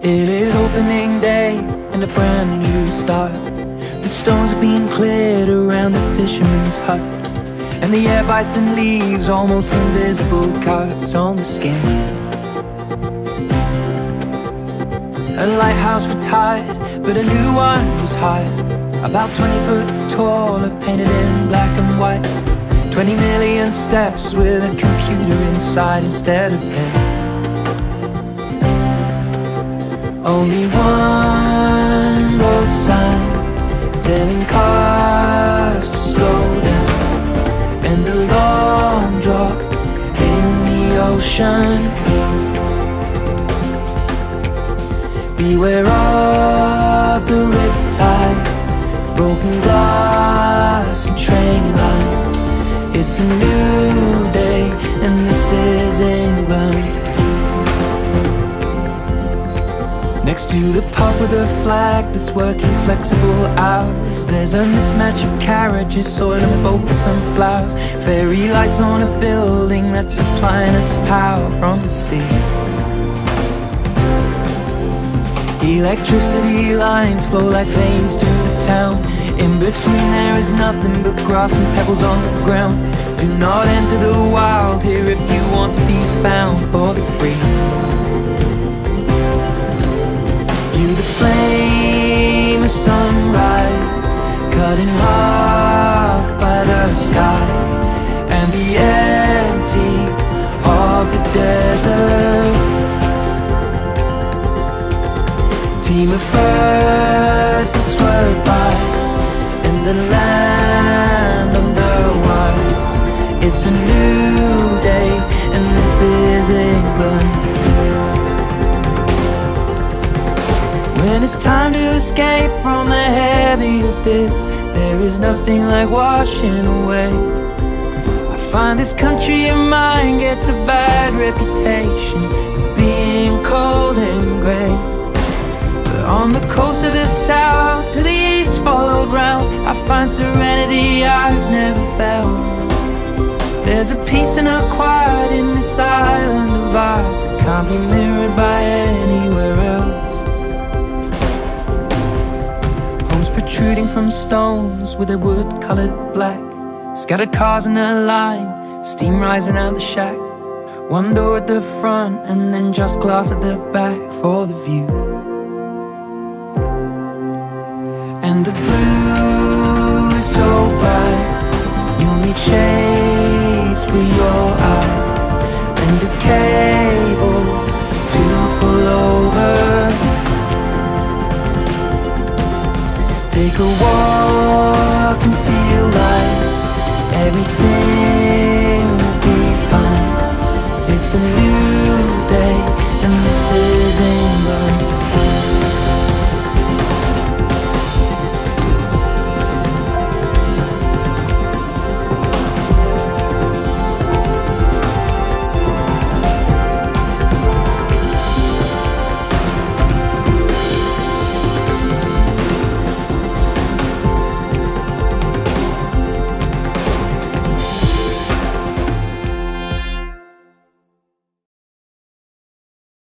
It is opening day and a brand new start. The stones are being cleared around the fisherman's hut. And the air bites the leaves, almost invisible cuts on the skin. A lighthouse retired, but a new one was hired. About 20 foot tall, painted in black and white. 20 million steps with a computer inside instead of him. Only one road sign telling cars to slow down And a long drop in the ocean. Beware of the riptide Broken glass and train lines It's a new day and this is England Next to the pub with a flag that's working flexible hours There's a mismatch of carriages soiling both with some flowers. Fairy lights on a building that's supplying us power from the sea. Electricity lines flow like veins to the town. In between there is nothing but grass and pebbles on the ground. Do not enter the wild here if you want to be found for the free Cut in half by the sky And the empty of the desert. Team of birds that swerve by In the land underwise It's a new day and this is England. When it's time to escape from the heavy of this. There is nothing like washing away. I find this country of mine gets a bad reputation For being cold and grey But on the coast of the south to the east followed round I find serenity I've never felt. There's a peace and a quiet in this island of ours That can't be mirrored by protruding from stones with their wood-colored black. Scattered cars in a line, steam rising out the shack. One door at the front and then just glass at the back for the view. And the blue is so bright You'll need shades for your eyes. And the cable take a walk.